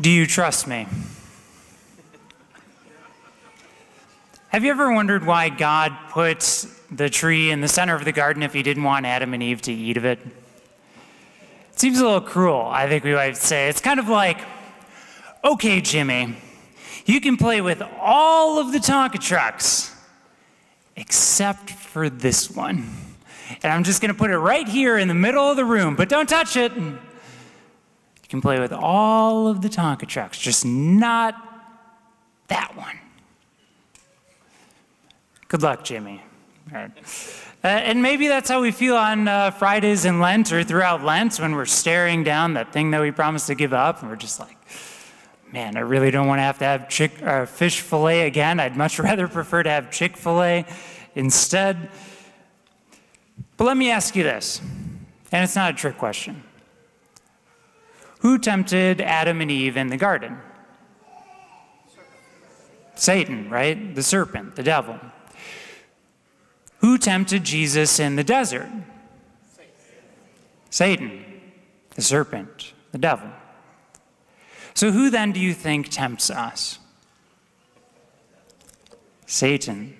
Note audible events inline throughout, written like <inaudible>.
Do you trust me? Have you ever wondered why God put the tree in the center of the garden if he didn't want Adam and Eve to eat of it? It seems a little cruel, I think we might say. It's kind of like, okay, Jimmy, you can play with all of the Tonka trucks except for this one. And I'm just going to put it right here in the middle of the room, but don't touch it. You can play with all of the Tonka trucks, just not that one. Good luck, Jimmy. Uh, and maybe that's how we feel on uh, Fridays in Lent or throughout Lent when we're staring down that thing that we promised to give up, and we're just like, man, I really don't want to have to have chick, uh, fish fillet again. I'd much <laughs> rather prefer to have Chick fil A instead. But let me ask you this, and it's not a trick question. Who tempted Adam and Eve in the garden? Satan, right? The serpent, the devil. Who tempted Jesus in the desert? Satan, the serpent, the devil. So, who then do you think tempts us? Satan,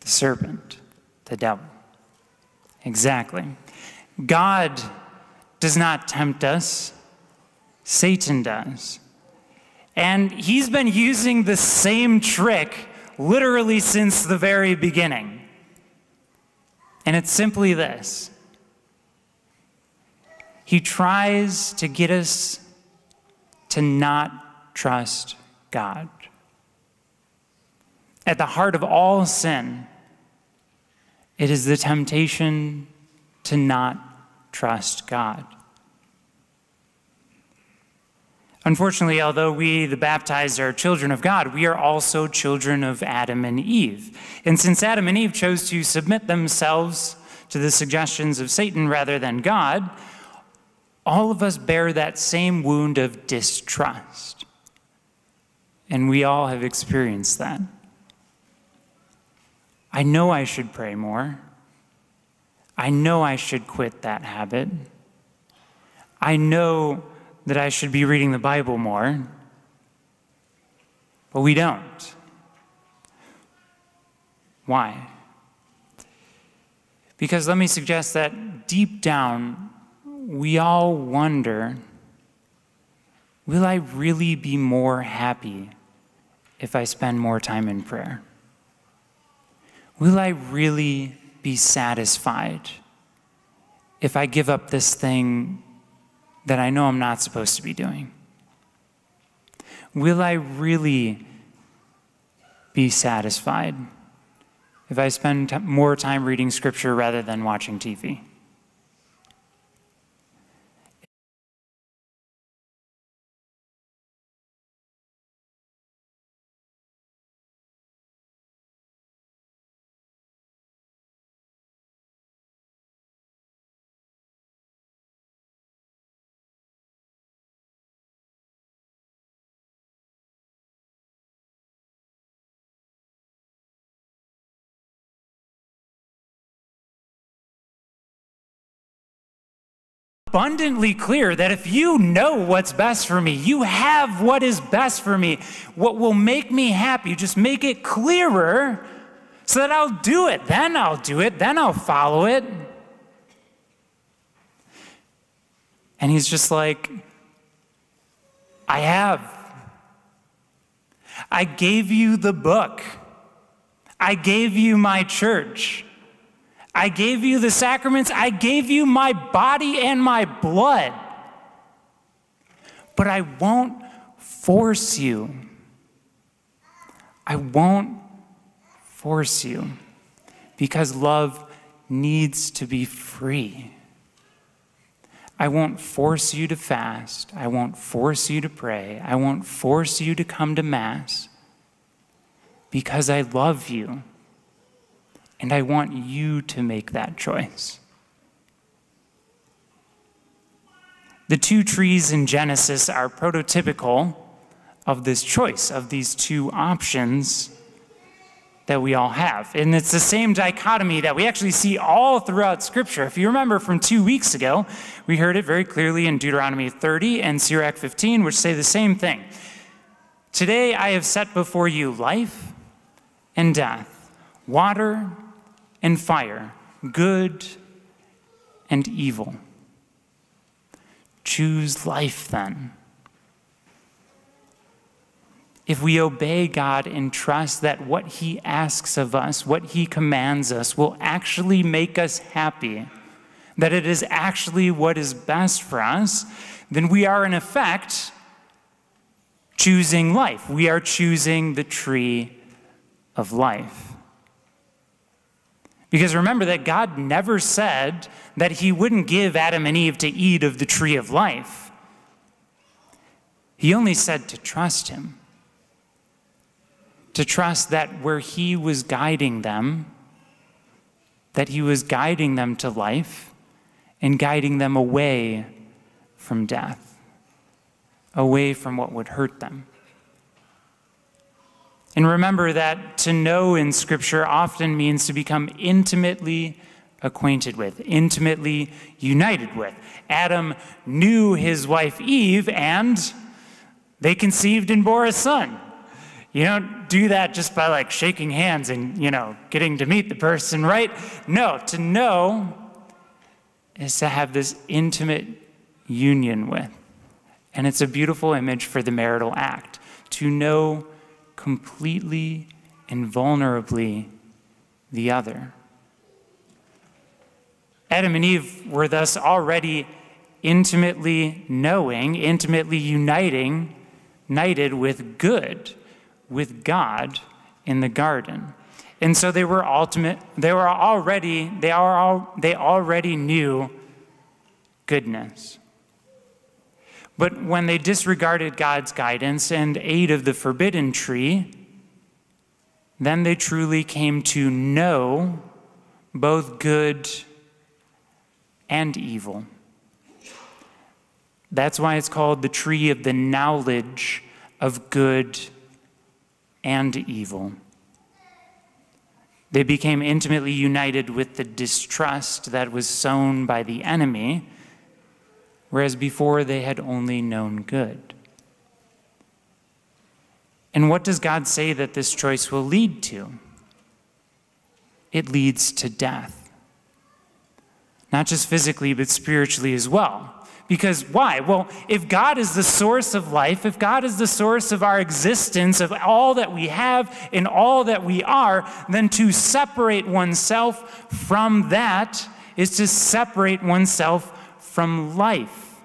the serpent, the devil. Exactly. God does not tempt us, Satan does. And he's been using the same trick literally since the very beginning. And it's simply this He tries to get us to not trust God. At the heart of all sin, it is the temptation to not trust God. Unfortunately, although we, the baptized, are children of God, we are also children of Adam and Eve. And since Adam and Eve chose to submit themselves to the suggestions of Satan rather than God, all of us bear that same wound of distrust. And we all have experienced that. I know I should pray more. I know I should quit that habit. I know that I should be reading the Bible more, but we don't. Why? Because let me suggest that deep down, we all wonder will I really be more happy if I spend more time in prayer? Will I really be satisfied if I give up this thing that I know I'm not supposed to be doing? Will I really be satisfied if I spend more time reading scripture rather than watching TV? Abundantly clear that if you know what's best for me, you have what is best for me, what will make me happy, just make it clearer so that I'll do it. Then I'll do it. Then I'll follow it. And he's just like, I have. I gave you the book. I gave you my church. I gave you the sacraments, I gave you my body and my blood. But I won't force you. I won't force you because love needs to be free. I won't force you to fast. I won't force you to pray. I won't force you to come to Mass because I love you. And I want you to make that choice. The two trees in Genesis are prototypical of this choice, of these two options. that we all have. And it's the same dichotomy that we actually see all throughout Scripture. If you remember from two weeks ago, we heard it very clearly in Deuteronomy 30 and Sirach 15, which say the same thing. Today I have set before you life and death, water and fire, good and evil. Choose life then if we obey God and trust that what He asks of us, what He commands us, will actually make us happy, that it is actually what is best for us, then we are in effect choosing life. We are choosing the tree of life. Because remember that God never said that He wouldn't give Adam and Eve to eat of the tree of life. He only said to trust Him to trust that where He was guiding them, that He was guiding them to life and guiding them away from death, away from what would hurt them. And remember that to know in Scripture often means to become intimately acquainted with, intimately united with. Adam knew his wife Eve, and they conceived and bore a son. You don't do that just by like shaking hands and, you know, getting to meet the person, right? No, to know is to have this intimate union with. And it's a beautiful image for the marital act to know completely and vulnerably the other. Adam and Eve were thus already intimately knowing, intimately uniting, united with good with God in the garden. And so they were ultimate, they were already, they are all, they already knew goodness. But when they disregarded God's guidance and ate of the forbidden tree, then they truly came to know both good and evil. That's why it's called the tree of the knowledge of good and evil. They became intimately united with the distrust that was sown by the enemy, whereas before they had only known good. And what does God say that this choice will lead to? It leads to death. Not just physically, but spiritually as well. Because why? Well, if God is the source of life, if God is the source of our existence, of all that we have and all that we are, then to separate oneself from that is to separate oneself from life,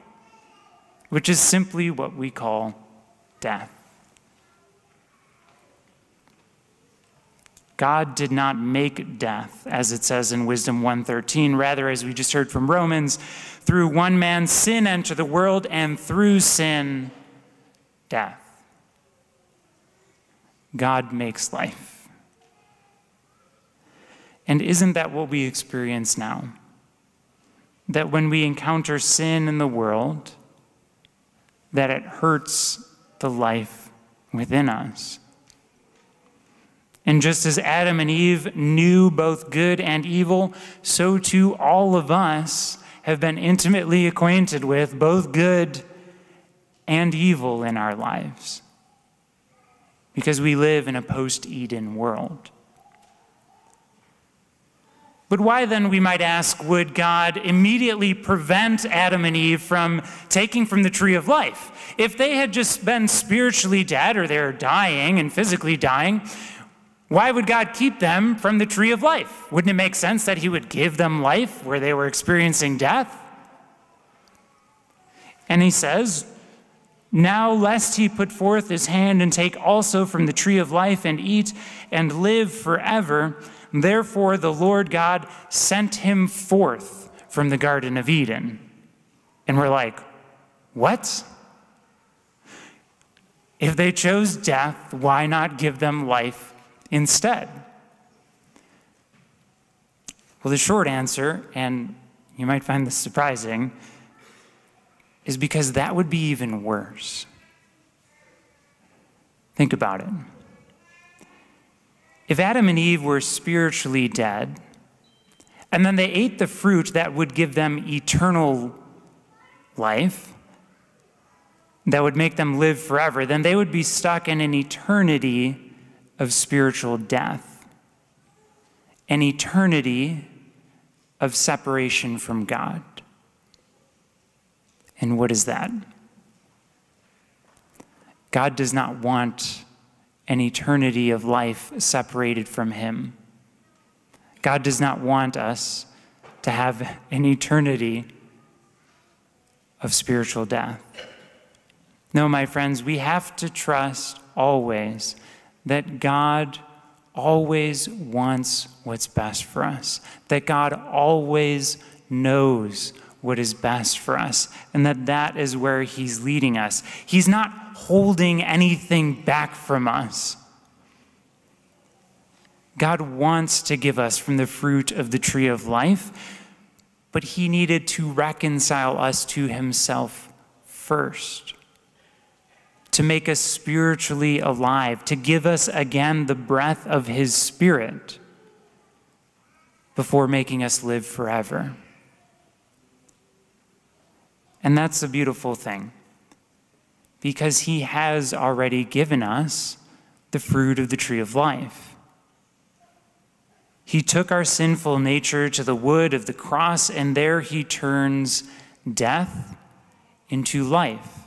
which is simply what we call death. God did not make death, as it says in Wisdom 113. Rather, as we just heard from Romans, through one man sin entered the world, and through sin, death. God makes life. And isn't that what we experience now? That when we encounter sin in the world, that it hurts the life within us. And just as Adam and Eve knew both good and evil, so too all of us have been intimately acquainted with both good and evil in our lives. Because we live in a post Eden world. But why then, we might ask, would God immediately prevent Adam and Eve from taking from the tree of life? If they had just been spiritually dead or they're dying and physically dying, why would God keep them from the tree of life? Wouldn't it make sense that He would give them life where they were experiencing death? And He says, Now lest He put forth His hand and take also from the tree of life and eat and live forever, therefore the Lord God sent Him forth from the Garden of Eden. And we're like, What? If they chose death, why not give them life instead? Well, the short answer, and you might find this surprising, is because that would be even worse. Think about it. If Adam and Eve were spiritually dead, and then they ate the fruit that would give them eternal life, that would make them live forever, then they would be stuck in an eternity of spiritual death, an eternity of separation from God. And what is that? God does not want an eternity of life separated from Him. God does not want us to have an eternity of spiritual death. No, my friends, we have to trust always that God always wants what's best for us, that God always knows what is best for us, and that that is where He's leading us. He's not holding anything back from us. God wants to give us from the fruit of the tree of life, but He needed to reconcile us to Himself first to make us spiritually alive, to give us again the breath of His Spirit before making us live forever. And that's a beautiful thing because He has already given us the fruit of the tree of life. He took our sinful nature to the wood of the cross, and there He turns death into life.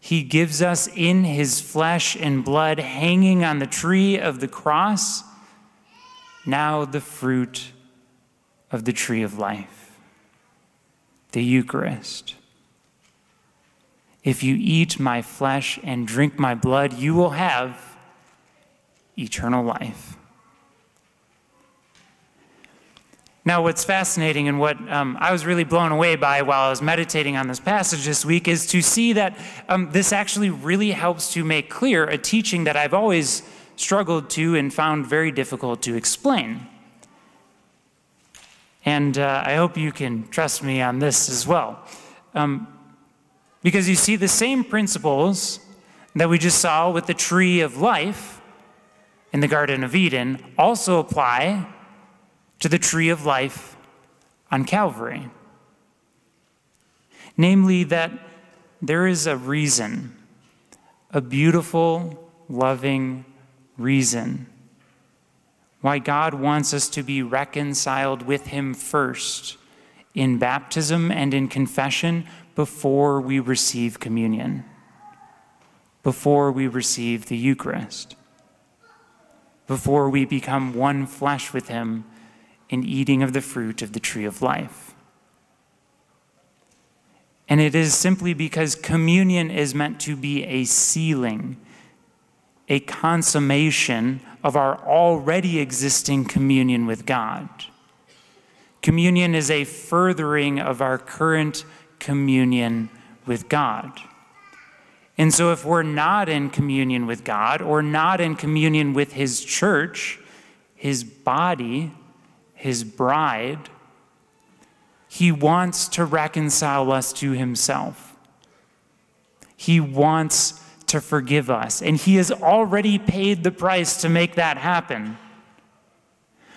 He gives us in his flesh and blood, hanging on the tree of the cross, now the fruit of the tree of life, the Eucharist. If you eat my flesh and drink my blood, you will have eternal life. Now, what's fascinating and what um, I was really blown away by while I was meditating on this passage this week is to see that um, this actually really helps to make clear a teaching that I've always struggled to and found very difficult to explain. And uh, I hope you can trust me on this as well. Um, because you see, the same principles that we just saw with the tree of life in the Garden of Eden also apply to the tree of life on Calvary. Namely, that there is a reason, a beautiful, loving reason, why God wants us to be reconciled with Him first in baptism and in confession before we receive communion, before we receive the Eucharist, before we become one flesh with Him in eating of the fruit of the tree of life. And it is simply because communion is meant to be a sealing, a consummation of our already existing communion with God. Communion is a furthering of our current communion with God. And so, if we're not in communion with God or not in communion with His church, His body, his bride, he wants to reconcile us to himself. He wants to forgive us, and he has already paid the price to make that happen.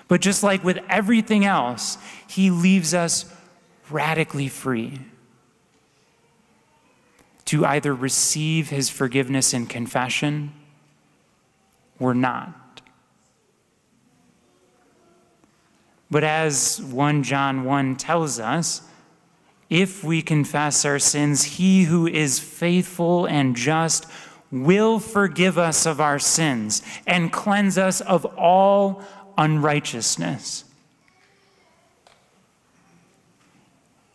But just like with everything else, he leaves us radically free to either receive his forgiveness in confession or not. But as 1 John 1 tells us, if we confess our sins, he who is faithful and just will forgive us of our sins and cleanse us of all unrighteousness.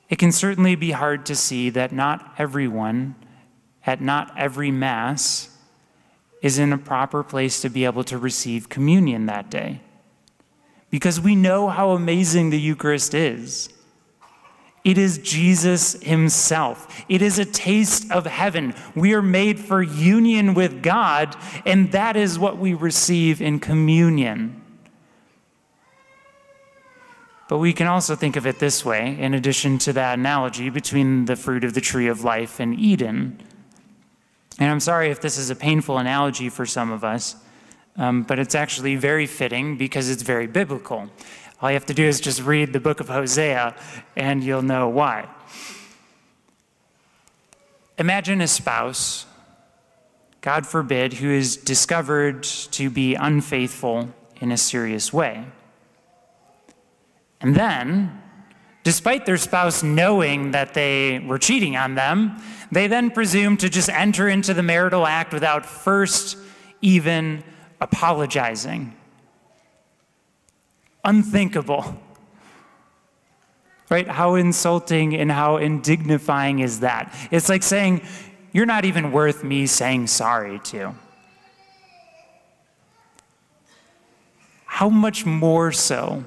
It can certainly be hard to see that not everyone at not every Mass is in a proper place to be able to receive communion that day because we know how amazing the Eucharist is. It is Jesus Himself. It is a taste of heaven. We are made for union with God, and that is what we receive in communion. But we can also think of it this way, in addition to that analogy between the fruit of the tree of life and Eden. And I'm sorry if this is a painful analogy for some of us, um, but it's actually very fitting because it's very biblical. All you have to do is just read the book of Hosea, and you'll know why. Imagine a spouse, God forbid, who is discovered to be unfaithful in a serious way. And then, despite their spouse knowing that they were cheating on them, they then presume to just enter into the marital act without first even apologizing. Unthinkable. Right? How insulting and how indignifying is that? It's like saying, You're not even worth me saying sorry to. How much more so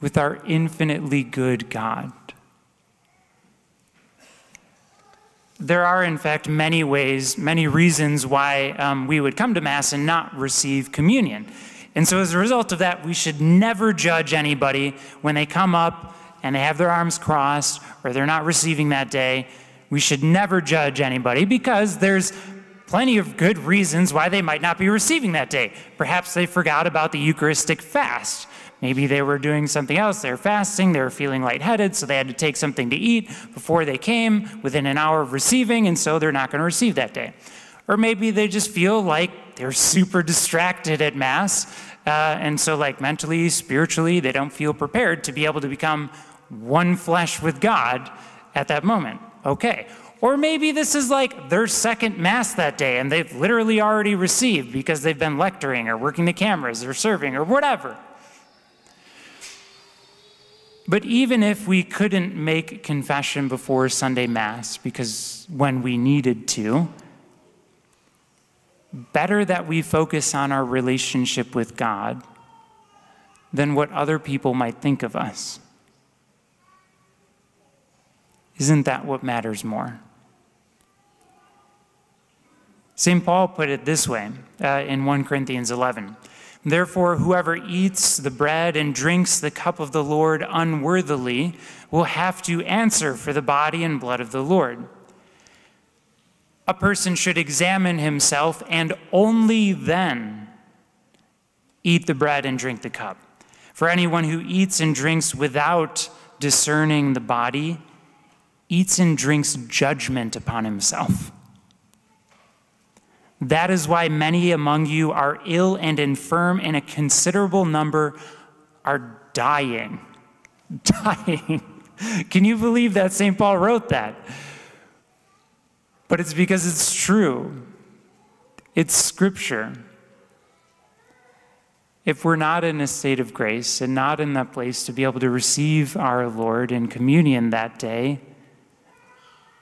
with our infinitely good God? there are, in fact, many ways, many reasons why um, we would come to Mass and not receive communion. And so, as a result of that, we should never judge anybody when they come up and they have their arms crossed or they're not receiving that day. We should never judge anybody because there's plenty of good reasons why they might not be receiving that day. Perhaps they forgot about the Eucharistic fast. Maybe they were doing something else. They were fasting. They were feeling lightheaded, so they had to take something to eat before they came within an hour of receiving, and so they're not going to receive that day. Or maybe they just feel like they're super distracted at Mass, uh, and so, like mentally, spiritually, they don't feel prepared to be able to become one flesh with God at that moment. Okay. Or maybe this is like their second Mass that day, and they've literally already received because they've been lecturing or working the cameras or serving or whatever. But even if we couldn't make confession before Sunday Mass, because when we needed to, better that we focus on our relationship with God than what other people might think of us. Isn't that what matters more? St. Paul put it this way uh, in 1 Corinthians 11 Therefore, whoever eats the bread and drinks the cup of the Lord unworthily will have to answer for the body and blood of the Lord. A person should examine himself and only then eat the bread and drink the cup. For anyone who eats and drinks without discerning the body eats and drinks judgment upon himself. That is why many among you are ill and infirm, and a considerable number are dying. <laughs> Dying. Can you believe that St. Paul wrote that? But it's because it's true, it's scripture. If we're not in a state of grace and not in that place to be able to receive our Lord in communion that day,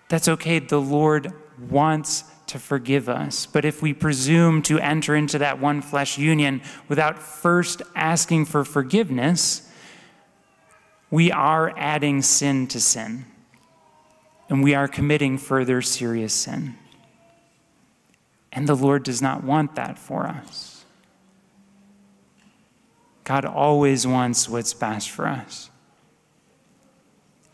that's okay. The Lord wants to forgive us. But if we presume to enter into that one flesh union without first asking for forgiveness, we are adding sin to sin. And we are committing further serious sin. And the Lord does not want that for us. God always wants what's best for us.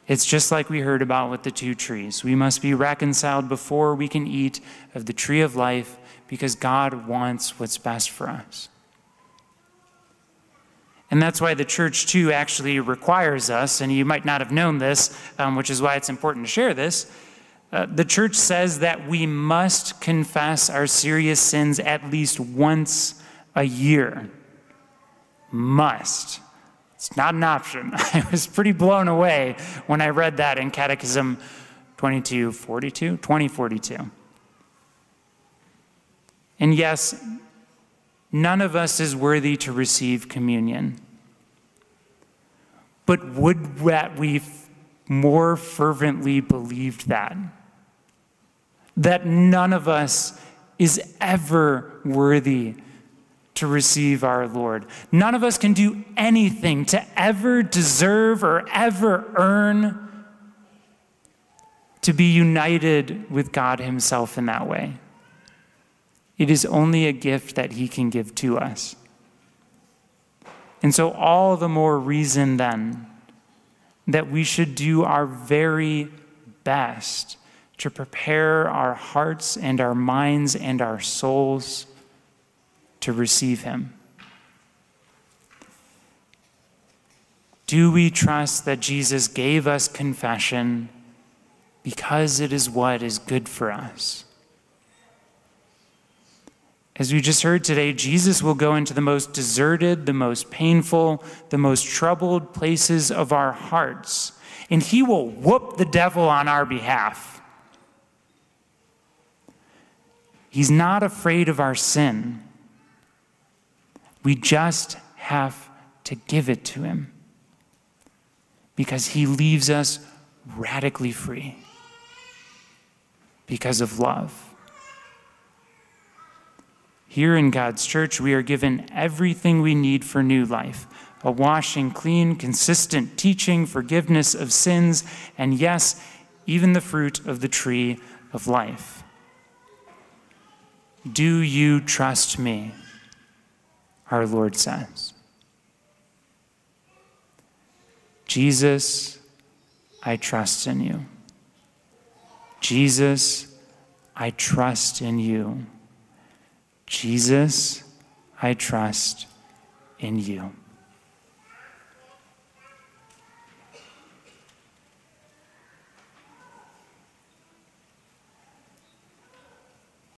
It's just like we heard about with the two trees. We must be reconciled before we can eat of the tree of life because God wants what's best for us. And that's why the church, too, actually requires us, and you might not have known this, um, which is why it's important to share this. Uh, the church says that we must confess our serious sins at least once a year. Must. It's not an option. <laughs> I was pretty blown away when I read that in Catechism 2242, 2042. And yes, none of us is worthy to receive communion. But would that we more fervently believed that? That none of us is ever worthy to receive our Lord. None of us can do anything to ever deserve or ever earn to be united with God Himself in that way. It is only a gift that He can give to us. And so, all the more reason then that we should do our very best to prepare our hearts and our minds and our souls to receive him? Do we trust that Jesus gave us confession because it is what is good for us? As we just heard today, Jesus will go into the most deserted, the most painful, the most troubled places of our hearts, and he will whoop the devil on our behalf. He's not afraid of our sin. We just have to give it to him because he leaves us radically free because of love. Here in God's church, we are given everything we need for new life a washing, clean, consistent teaching, forgiveness of sins, and yes, even the fruit of the tree of life. Do you trust me? Our Lord says. Jesus, I trust in you. Jesus, I trust in you. Jesus, I trust in you.